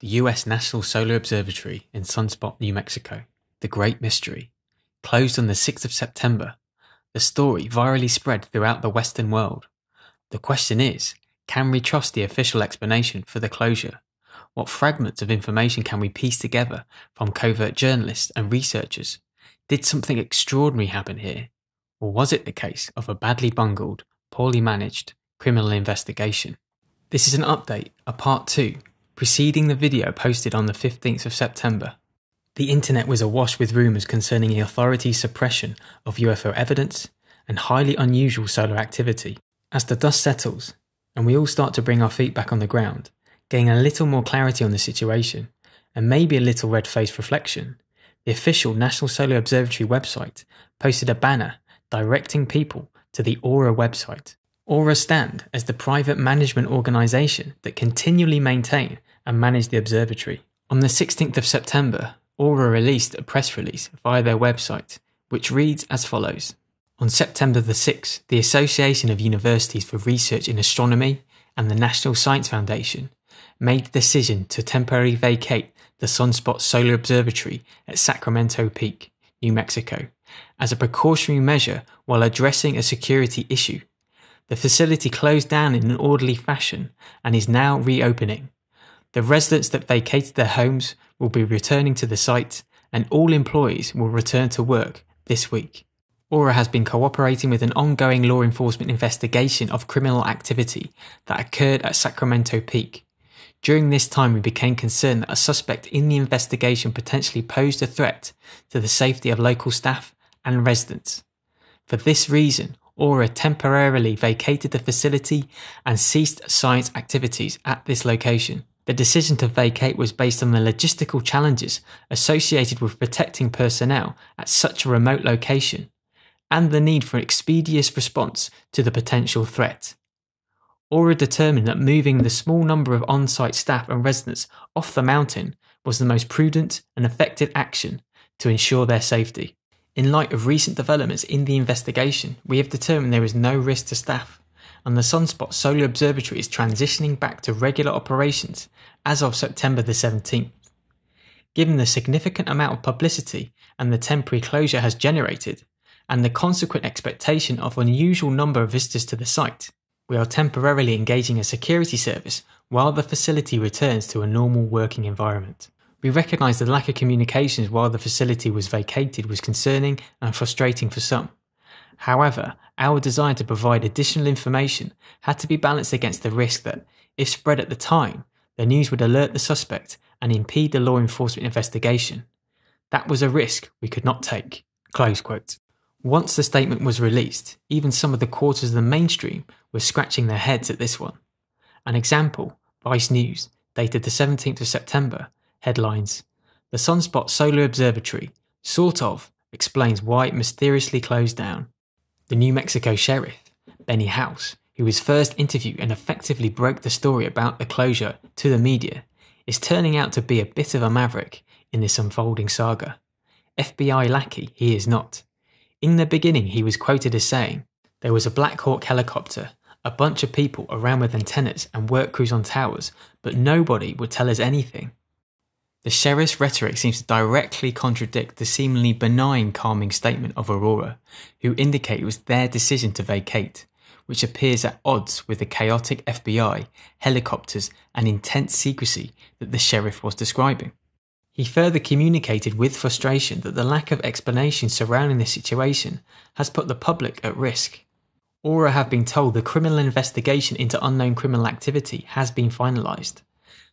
the US National Solar Observatory in Sunspot, New Mexico, the Great Mystery, closed on the 6th of September. The story virally spread throughout the Western world. The question is can we trust the official explanation for the closure? What fragments of information can we piece together from covert journalists and researchers? Did something extraordinary happen here? Or was it the case of a badly bungled, poorly managed criminal investigation? This is an update, a part 2 preceding the video posted on the 15th of September. The internet was awash with rumours concerning the authorities' suppression of UFO evidence and highly unusual solar activity. As the dust settles, and we all start to bring our feet back on the ground, gaining a little more clarity on the situation, and maybe a little red faced reflection, the official National Solar Observatory website posted a banner directing people to the Aura website. Aura stand as the private management organisation that continually maintain and manage the observatory. On the 16th of September, Aura released a press release via their website, which reads as follows. On September the 6th, the Association of Universities for Research in Astronomy and the National Science Foundation made the decision to temporarily vacate the Sunspot Solar Observatory at Sacramento Peak, New Mexico, as a precautionary measure while addressing a security issue. The facility closed down in an orderly fashion and is now reopening. The residents that vacated their homes will be returning to the site, and all employees will return to work this week. Aura has been cooperating with an ongoing law enforcement investigation of criminal activity that occurred at Sacramento Peak. During this time, we became concerned that a suspect in the investigation potentially posed a threat to the safety of local staff and residents. For this reason, Aura temporarily vacated the facility and ceased science activities at this location. The decision to vacate was based on the logistical challenges associated with protecting personnel at such a remote location and the need for an expeditious response to the potential threat. Aura determined that moving the small number of on site staff and residents off the mountain was the most prudent and effective action to ensure their safety. In light of recent developments in the investigation, we have determined there is no risk to staff and the Sunspot Solar Observatory is transitioning back to regular operations as of September the 17th. Given the significant amount of publicity and the temporary closure has generated, and the consequent expectation of unusual number of visitors to the site, we are temporarily engaging a security service while the facility returns to a normal working environment. We recognise the lack of communications while the facility was vacated was concerning and frustrating for some. However, our desire to provide additional information had to be balanced against the risk that, if spread at the time, the news would alert the suspect and impede the law enforcement investigation. That was a risk we could not take. Once the statement was released, even some of the quarters of the mainstream were scratching their heads at this one. An example Vice News, dated the 17th of September, headlines The Sunspot Solar Observatory, sort of, explains why it mysteriously closed down. The New Mexico sheriff, Benny House, who was first interviewed and effectively broke the story about the closure to the media, is turning out to be a bit of a maverick in this unfolding saga. FBI lackey, he is not. In the beginning, he was quoted as saying, There was a Black Hawk helicopter, a bunch of people around with antennas and work crews on towers, but nobody would tell us anything. The sheriff's rhetoric seems to directly contradict the seemingly benign calming statement of Aurora, who indicate it was their decision to vacate, which appears at odds with the chaotic FBI, helicopters, and intense secrecy that the sheriff was describing. He further communicated with frustration that the lack of explanation surrounding the situation has put the public at risk. Aura have been told the criminal investigation into unknown criminal activity has been finalised.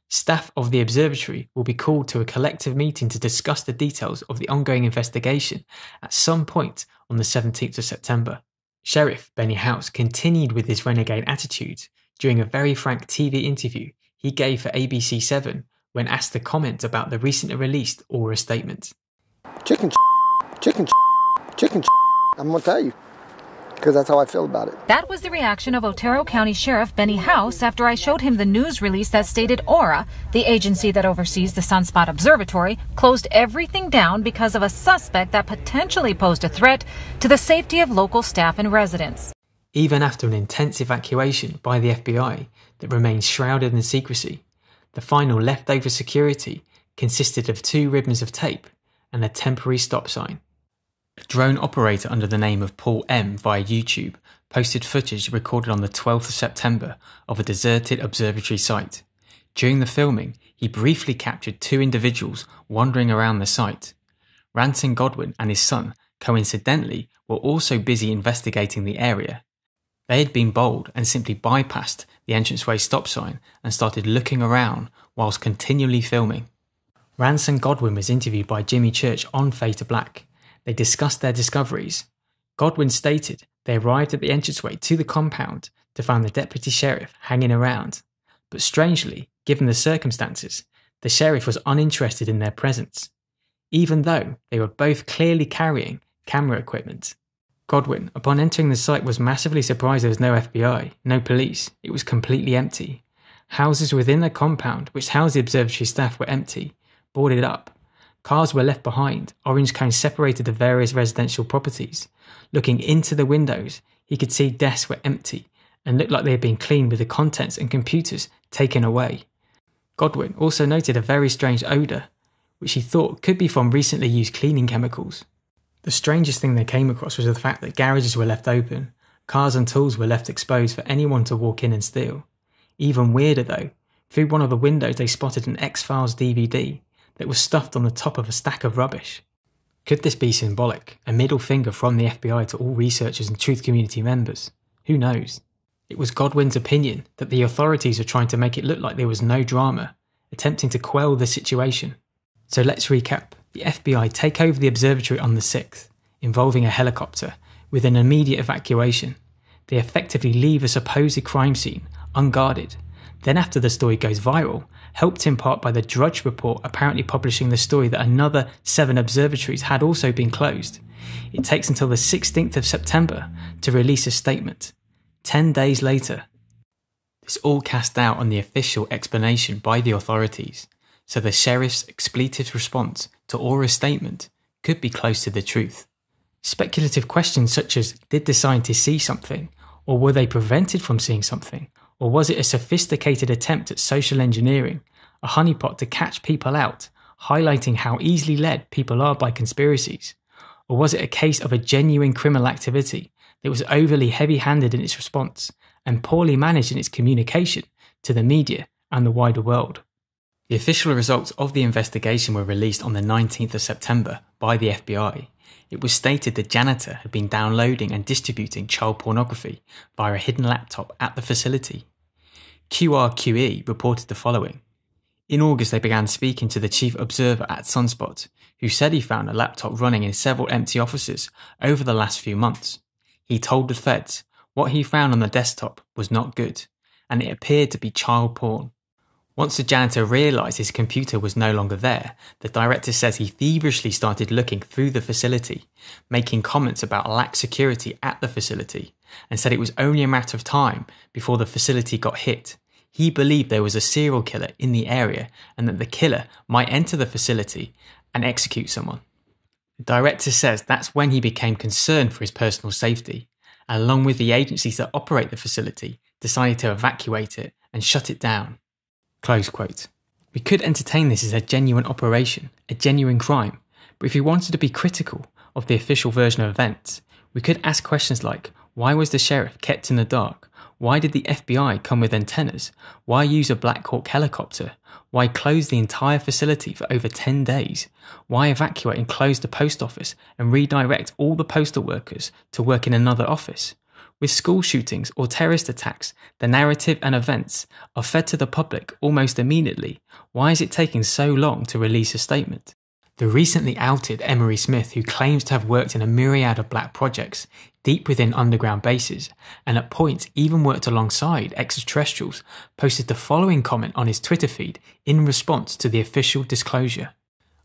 Staff of the observatory will be called to a collective meeting to discuss the details of the ongoing investigation at some point on the 17th of September. Sheriff Benny House continued with his renegade attitude during a very frank TV interview he gave for ABC7 when asked to comment about the recently released Aura statement. Chicken, chicken, chicken. I'm gonna tell you because that's how I feel about it. That was the reaction of Otero County Sheriff Benny House after I showed him the news release that stated Aura, the agency that oversees the Sunspot Observatory, closed everything down because of a suspect that potentially posed a threat to the safety of local staff and residents. Even after an intense evacuation by the FBI that remains shrouded in secrecy, The final leftover security consisted of two ribbons of tape and a temporary stop sign. A drone operator under the name of Paul M via YouTube posted footage recorded on the 12th of September of a deserted observatory site. During the filming, he briefly captured two individuals wandering around the site. Ranson Godwin and his son, coincidentally, were also busy investigating the area. They had been bold and simply bypassed the entranceway stop sign and started looking around whilst continually filming. Ranson Godwin was interviewed by Jimmy Church on Fade to Black. They discussed their discoveries. Godwin stated they arrived at the entranceway to the compound to find the deputy sheriff hanging around. But strangely, given the circumstances, the sheriff was uninterested in their presence, even though they were both clearly carrying camera equipment. Godwin, upon entering the site, was massively surprised there was no FBI, no police. It was completely empty. Houses within the compound, which housed the observatory staff, were empty, boarded up. Cars were left behind. Orange cones separated the various residential properties. Looking into the windows, he could see desks were empty and looked like they had been cleaned with the contents and computers taken away. Godwin also noted a very strange odour, which he thought could be from recently used cleaning chemicals. The strangest thing they came across was the fact that garages were left open, cars and tools were left exposed for anyone to walk in and steal. Even weirder though, through one of the windows they spotted an X Files DVD that was stuffed on the top of a stack of rubbish. Could this be symbolic? A middle finger from the FBI to all researchers and truth community members? Who knows? It was Godwin's opinion that the authorities were trying to make it look like there was no drama, attempting to quell the situation. So let's recap. The FBI take over the observatory on the 6th, involving a helicopter, with an immediate evacuation. They effectively leave a supposed crime scene unguarded. Then, after the story goes viral, helped in part by the Drudge report apparently publishing the story that another seven observatories had also been closed. It takes until the 16th of September to release a statement. Ten days later, this all cast doubt on the official explanation by the authorities, so the sheriff's expletive response to Aura's statement could be close to the truth. Speculative questions such as did the scientists see something, or were they prevented from seeing something, or was it a sophisticated attempt at social engineering, a honeypot to catch people out, highlighting how easily led people are by conspiracies? Or was it a case of a genuine criminal activity that was overly heavy handed in its response and poorly managed in its communication to the media and the wider world? The official results of the investigation were released on the 19th of September by the FBI. It was stated the janitor had been downloading and distributing child pornography via a hidden laptop at the facility. KRQE reported the following. In August, they began speaking to the chief observer at Sunspot, who said he found a laptop running in several empty offices over the last few months. He told the feds what he found on the desktop was not good, and it appeared to be child porn. Once the janitor realised his computer was no longer there, the director says he feverishly started looking through the facility, making comments about lax security at the facility, and said it was only a matter of time before the facility got hit. He believed there was a serial killer in the area and that the killer might enter the facility and execute someone. The director says that's when he became concerned for his personal safety, and along with the agencies that operate the facility, decided to evacuate it and shut it down. Close quote. We could entertain this as a genuine operation, a genuine crime, but if we wanted to be critical of the official version of events, we could ask questions like why was the sheriff kept in the dark? Why did the FBI come with antennas? Why use a Black Hawk helicopter? Why close the entire facility for over 10 days? Why evacuate and close the post office and redirect all the postal workers to work in another office? With school shootings or terrorist attacks, the narrative and events are fed to the public almost immediately. Why is it taking so long to release a statement? The recently outed Emery Smith, who claims to have worked in a myriad of black projects deep within underground bases, and at points even worked alongside extraterrestrials, posted the following comment on his Twitter feed in response to the official disclosure.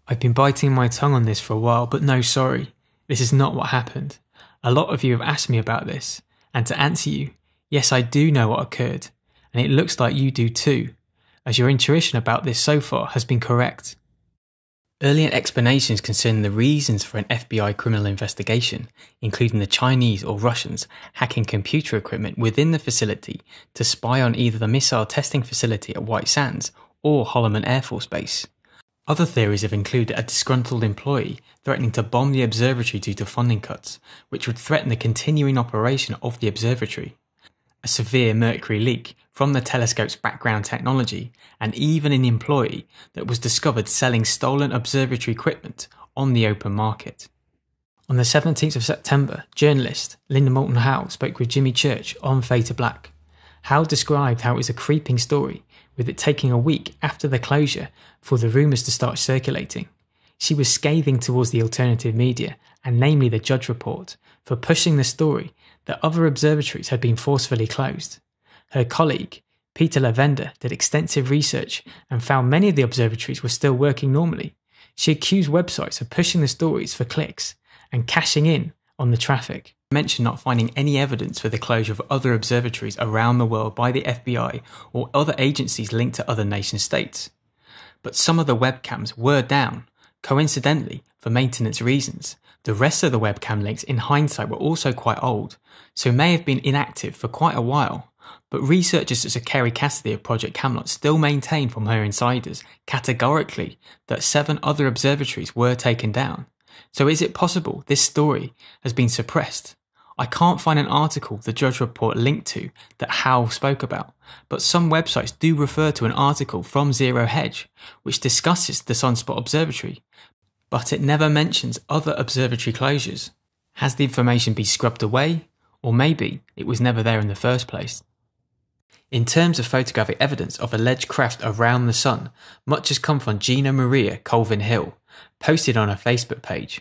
I've been biting my tongue on this for a while, but no, sorry. This is not what happened. A lot of you have asked me about this, and to answer you, yes, I do know what occurred, and it looks like you do too, as your intuition about this so far has been correct. Earlier explanations concerning the reasons for an FBI criminal investigation, including the Chinese or Russians hacking computer equipment within the facility to spy on either the missile testing facility at White Sands or Holloman Air Force Base. Other theories have included a disgruntled employee threatening to bomb the observatory due to funding cuts, which would threaten the continuing operation of the observatory. A severe mercury leak from the telescope's background technology, and even an employee that was discovered selling stolen observatory equipment on the open market. On the 17th of September, journalist Linda Moulton Howe spoke with Jimmy Church on to Black. Howe described how it was a creeping story, with it taking a week after the closure for the rumours to start circulating. She was scathing towards the alternative media, and namely the Drudge Report, for pushing the story that other observatories had been forcefully closed. Her colleague, Peter Lavender, did extensive research and found many of the observatories were still working normally. She accused websites of pushing the stories for clicks and cashing in on the traffic. Mentioned not finding any evidence for the closure of other observatories around the world by the FBI or other agencies linked to other nation states. But some of the webcams were down, coincidentally, for maintenance reasons. The rest of the webcam links in hindsight were also quite old, so may have been inactive for quite a while. But researchers such as Kerry Cassidy of Project Camelot still maintain from her insiders categorically that seven other observatories were taken down. So is it possible this story has been suppressed? I can't find an article the Drudge Report linked to that Howe spoke about, but some websites do refer to an article from Zero Hedge which discusses the Sunspot Observatory, but it never mentions other observatory closures. Has the information been scrubbed away, or maybe it was never there in the first place? In terms of photographic evidence of alleged craft around the sun, much has come from Gina Maria Colvin Hill, posted on her Facebook page.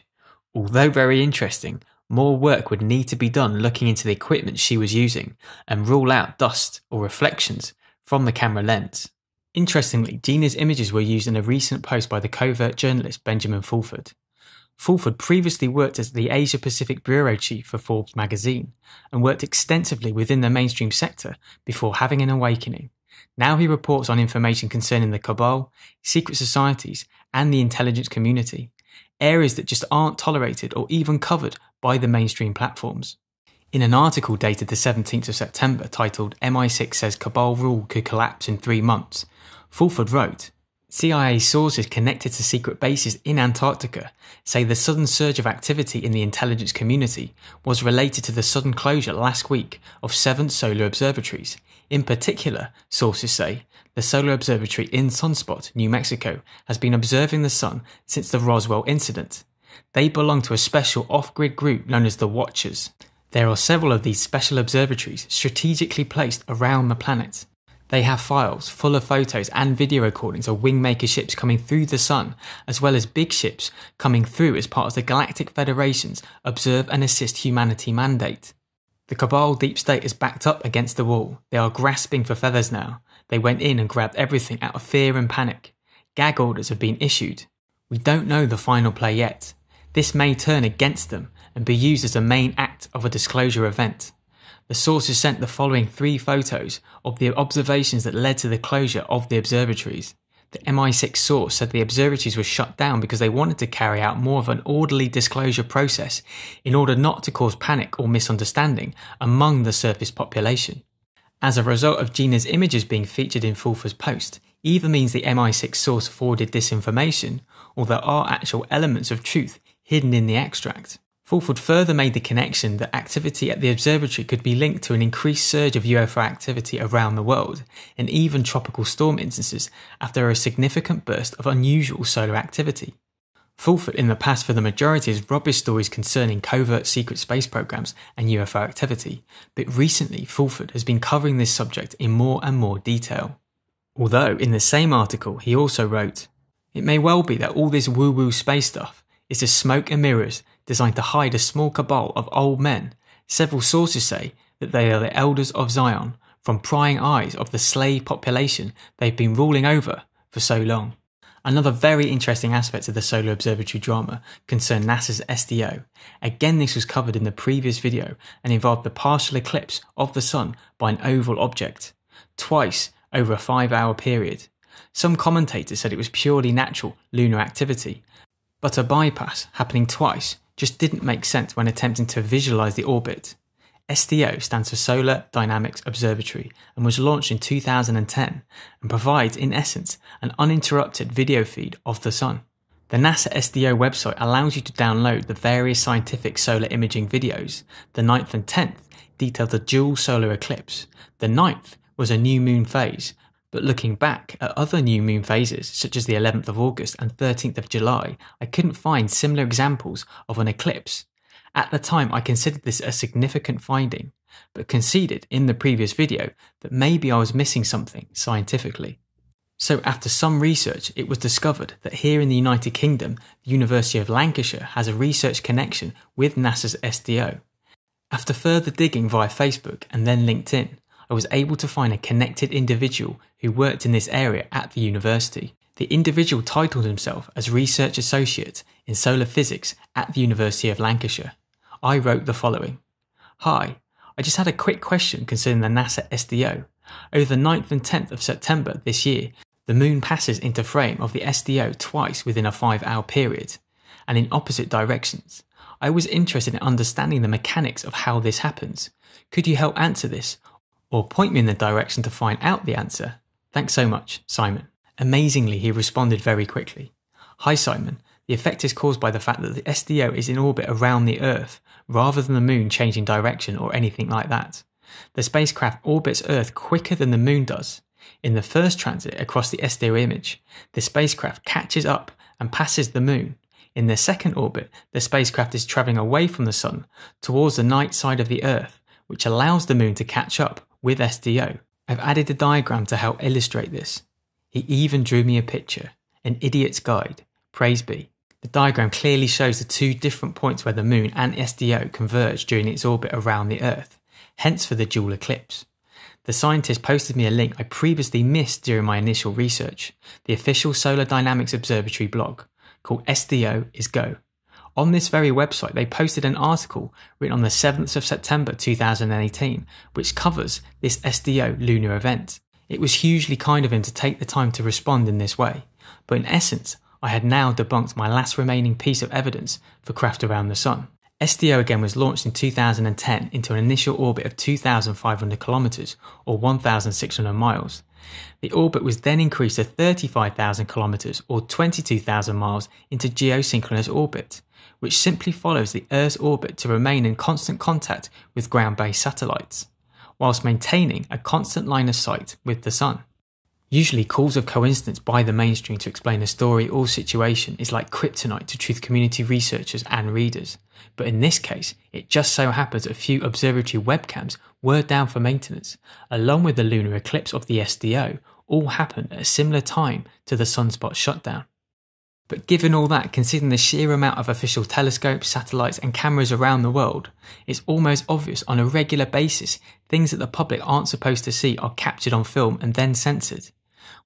Although very interesting, more work would need to be done looking into the equipment she was using and rule out dust or reflections from the camera lens. Interestingly, Gina's images were used in a recent post by the covert journalist Benjamin Fulford. Fulford previously worked as the Asia Pacific bureau chief for Forbes magazine and worked extensively within the mainstream sector before having an awakening. Now he reports on information concerning the cabal, secret societies, and the intelligence community, areas that just aren't tolerated or even covered by the mainstream platforms. In an article dated the 17th of September titled MI6 says cabal rule could collapse in three months, Fulford wrote, CIA sources connected to secret bases in Antarctica say the sudden surge of activity in the intelligence community was related to the sudden closure last week of seven solar observatories. In particular, sources say the Solar Observatory in Sunspot, New Mexico, has been observing the sun since the Roswell incident. They belong to a special off grid group known as the Watchers. There are several of these special observatories strategically placed around the planet. They have files full of photos and video recordings of Wingmaker ships coming through the sun, as well as big ships coming through as part of the Galactic Federation's Observe and Assist Humanity mandate. The Cabal Deep State is backed up against the wall. They are grasping for feathers now. They went in and grabbed everything out of fear and panic. Gag orders have been issued. We don't know the final play yet. This may turn against them and be used as a main act of a disclosure event. The sources sent the following three photos of the observations that led to the closure of the observatories. The MI6 source said the observatories were shut down because they wanted to carry out more of an orderly disclosure process in order not to cause panic or misunderstanding among the surface population. As a result of Gina's images being featured in Fulford's post, either means the MI6 source forwarded this information, or there are actual elements of truth hidden in the extract. Fulford further made the connection that activity at the observatory could be linked to an increased surge of UFO activity around the world, and even tropical storm instances after a significant burst of unusual solar activity. Fulford in the past for the majority has rubbish stories concerning covert secret space programs and UFO activity, but recently Fulford has been covering this subject in more and more detail. Although in the same article he also wrote, It may well be that all this woo woo space stuff is just smoke and mirrors designed to hide a small cabal of old men. Several sources say that they are the elders of Zion, from prying eyes of the slave population they've been ruling over for so long. Another very interesting aspect of the Solar Observatory drama concerned NASA's SDO. Again, this was covered in the previous video and involved the partial eclipse of the Sun by an oval object, twice over a five hour period. Some commentators said it was purely natural lunar activity, but a bypass happening twice just didn't make sense when attempting to visualize the orbit. SDO stands for Solar Dynamics Observatory and was launched in 2010 and provides, in essence, an uninterrupted video feed of the Sun. The NASA SDO website allows you to download the various scientific solar imaging videos. The 9th and 10th detailed the dual solar eclipse. The 9th was a new moon phase, but looking back at other new moon phases, such as the 11th of August and 13th of July, I couldn't find similar examples of an eclipse. At the time, I considered this a significant finding, but conceded in the previous video that maybe I was missing something scientifically. So, after some research, it was discovered that here in the United Kingdom, the University of Lancashire has a research connection with NASA's SDO. After further digging via Facebook and then LinkedIn, I was able to find a connected individual who worked in this area at the university. The individual titled himself as Research Associate in Solar Physics at the University of Lancashire. I wrote the following Hi, I just had a quick question concerning the NASA SDO. Over the 9th and 10th of September this year, the moon passes into frame of the SDO twice within a 5 hour period, and in opposite directions. I was interested in understanding the mechanics of how this happens. Could you help answer this, or point me in the direction to find out the answer? Thanks so much, Simon. Amazingly, he responded very quickly. Hi, Simon. The effect is caused by the fact that the SDO is in orbit around the Earth, rather than the moon changing direction or anything like that. The spacecraft orbits Earth quicker than the moon does, in the first transit across the SDO image, the spacecraft catches up and passes the Moon. In the second orbit, the spacecraft is travelling away from the Sun towards the night side of the Earth, which allows the Moon to catch up with SDO. I've added a diagram to help illustrate this. He even drew me a picture, an idiot's guide, praise be. The diagram clearly shows the two different points where the Moon and SDO converge during its orbit around the Earth, hence for the dual eclipse. The scientist posted me a link I previously missed during my initial research, the official Solar Dynamics Observatory blog, called SDO is Go. On this very website, they posted an article written on the 7th of September 2018, which covers this SDO lunar event. It was hugely kind of him to take the time to respond in this way, but in essence, I had now debunked my last remaining piece of evidence for craft around the sun. SDO again was launched in 2010 into an initial orbit of 2,500 kilometers or 1,600 miles. The orbit was then increased to 35,000 kilometers or 22,000 miles into geosynchronous orbit, which simply follows the Earth's orbit to remain in constant contact with ground based satellites, whilst maintaining a constant line of sight with the Sun. Usually, calls of coincidence by the mainstream to explain a story or situation is like kryptonite to truth community researchers and readers. But in this case, it just so happens a few observatory webcams were down for maintenance, along with the lunar eclipse of the SDO, all happened at a similar time to the sunspot shutdown. But given all that, considering the sheer amount of official telescopes, satellites, and cameras around the world, it's almost obvious on a regular basis things that the public aren't supposed to see are captured on film and then censored.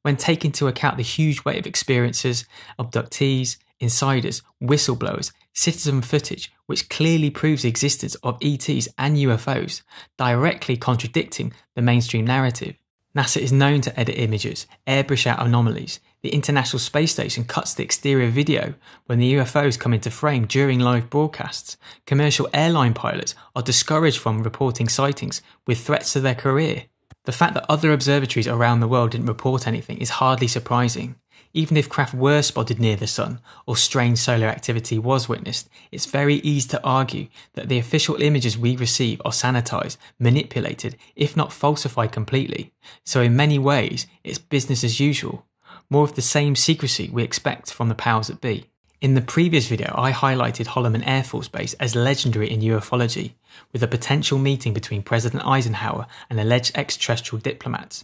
When taking into account the huge weight of experiences, abductees, insiders, whistleblowers, citizen footage, which clearly proves the existence of ETs and UFOs, directly contradicting the mainstream narrative. NASA is known to edit images, airbrush out anomalies. The International Space Station cuts the exterior video when the UFOs come into frame during live broadcasts. Commercial airline pilots are discouraged from reporting sightings with threats to their career. The fact that other observatories around the world didn't report anything is hardly surprising. Even if craft were spotted near the Sun or strange solar activity was witnessed, it's very easy to argue that the official images we receive are sanitized, manipulated, if not falsified completely. So, in many ways, it's business as usual. More of the same secrecy we expect from the powers that be. In the previous video, I highlighted Holloman Air Force Base as legendary in ufology, with a potential meeting between President Eisenhower and alleged extraterrestrial diplomats.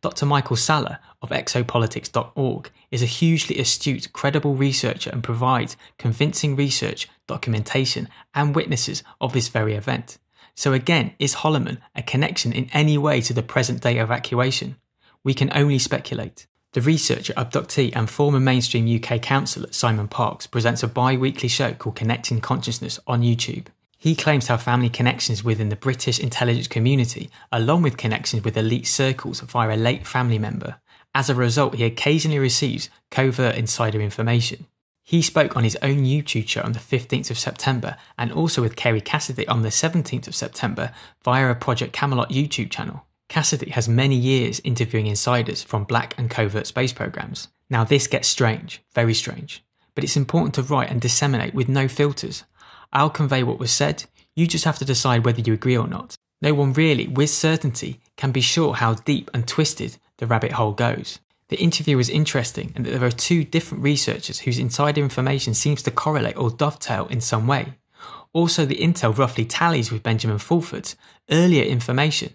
Dr. Michael Salla of exopolitics.org is a hugely astute, credible researcher and provides convincing research, documentation, and witnesses of this very event. So, again, is Holloman a connection in any way to the present day evacuation? We can only speculate. The researcher, abductee, and former mainstream UK councillor Simon Parkes presents a bi weekly show called Connecting Consciousness on YouTube. He claims to have family connections within the British intelligence community, along with connections with elite circles via a late family member. As a result, he occasionally receives covert insider information. He spoke on his own YouTube show on the 15th of September and also with Kerry Cassidy on the 17th of September via a Project Camelot YouTube channel. Cassidy has many years interviewing insiders from black and covert space programs. Now, this gets strange, very strange, but it's important to write and disseminate with no filters. I'll convey what was said, you just have to decide whether you agree or not. No one really, with certainty, can be sure how deep and twisted the rabbit hole goes. The interview was interesting and that there are two different researchers whose insider information seems to correlate or dovetail in some way. Also, the intel roughly tallies with Benjamin Fulford's earlier information,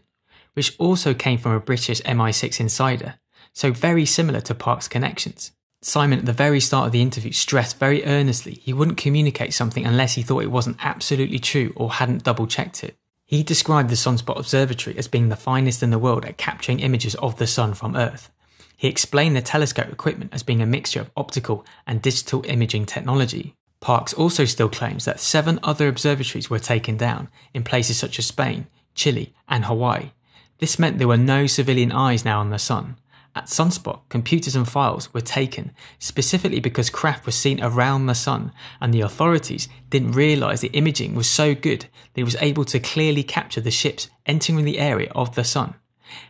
which also came from a British MI6 insider, so very similar to Parkes' connections. Simon, at the very start of the interview, stressed very earnestly he wouldn't communicate something unless he thought it wasn't absolutely true or hadn't double checked it. He described the Sunspot Observatory as being the finest in the world at capturing images of the Sun from Earth, he explained the telescope equipment as being a mixture of optical and digital imaging technology. Parkes also still claims that seven other observatories were taken down in places such as Spain, Chile, and Hawaii. This meant there were no civilian eyes now on the Sun. At Sunspot, computers and files were taken specifically because craft was seen around the Sun, and the authorities didn't realise the imaging was so good that it was able to clearly capture the ships entering the area of the Sun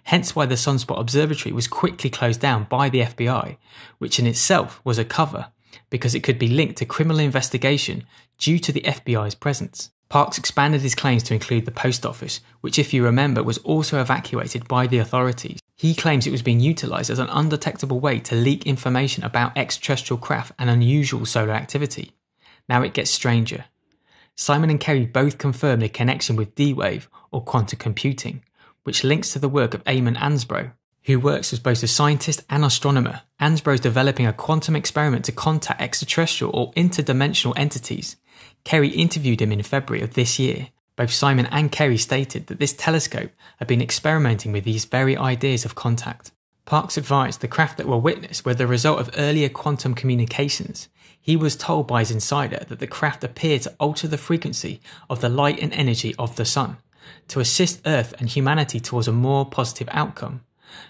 hence why the Sunspot Observatory was quickly closed down by the FBI, which in itself was a cover because it could be linked to criminal investigation due to the FBI's presence. Parkes expanded his claims to include the post office, which, if you remember, was also evacuated by the authorities. He claims it was being utilised as an undetectable way to leak information about extraterrestrial craft and unusual solar activity. Now it gets stranger. Simon and Kerry both confirmed a connection with D Wave or quantum computing, which links to the work of Eamon Ansbro, who works as both a scientist and astronomer. Ansbro is developing a quantum experiment to contact extraterrestrial or interdimensional entities. Kerry interviewed him in February of this year. Both Simon and Kerry stated that this telescope had been experimenting with these very ideas of contact. Parkes advised the craft that were witnessed were the result of earlier quantum communications. He was told by his insider that the craft appeared to alter the frequency of the light and energy of the sun to assist Earth and humanity towards a more positive outcome.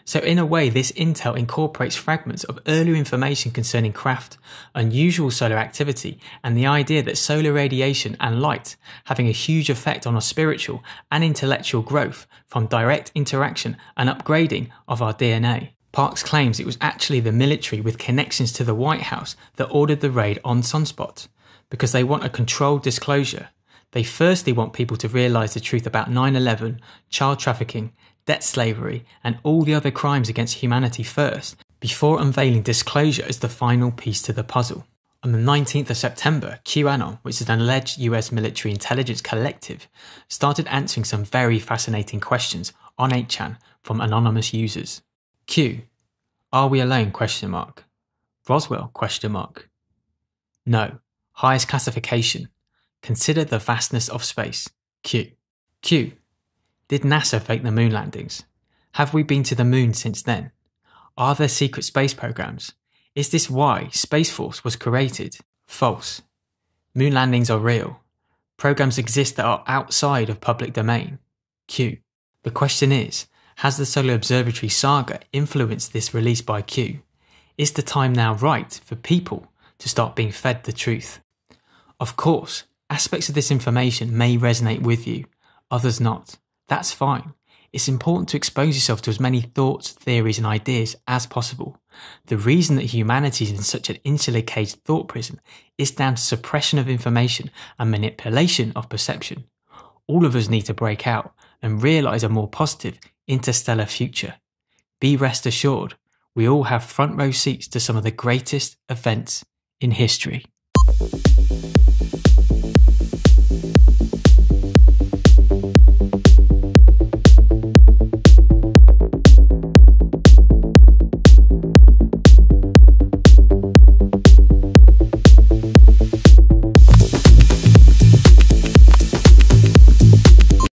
So, in a way, this intel incorporates fragments of earlier information concerning craft, unusual solar activity, and the idea that solar radiation and light having a huge effect on our spiritual and intellectual growth from direct interaction and upgrading of our DNA. Parkes claims it was actually the military with connections to the White House that ordered the raid on Sunspot, because they want a controlled disclosure they firstly want people to realise the truth about 9 11, child trafficking, debt slavery, and all the other crimes against humanity first, before unveiling disclosure as the final piece to the puzzle. On the 19th of September, QAnon, which is an alleged US military intelligence collective, started answering some very fascinating questions on 8chan from anonymous users. Q. Are we alone? Question mark. Roswell? Question mark. No. Highest classification. Consider the vastness of space. Q. Q. Did NASA fake the moon landings? Have we been to the moon since then? Are there secret space programs? Is this why Space Force was created? False. Moon landings are real. Programs exist that are outside of public domain. Q. The question is, has the Solar Observatory saga influenced this release by Q? Is the time now right for people to start being fed the truth? Of course, Aspects of this information may resonate with you, others not. That's fine. It's important to expose yourself to as many thoughts, theories, and ideas as possible. The reason that humanity is in such an insular caged thought prison is down to suppression of information and manipulation of perception. All of us need to break out and realize a more positive interstellar future. Be rest assured, we all have front row seats to some of the greatest events in history.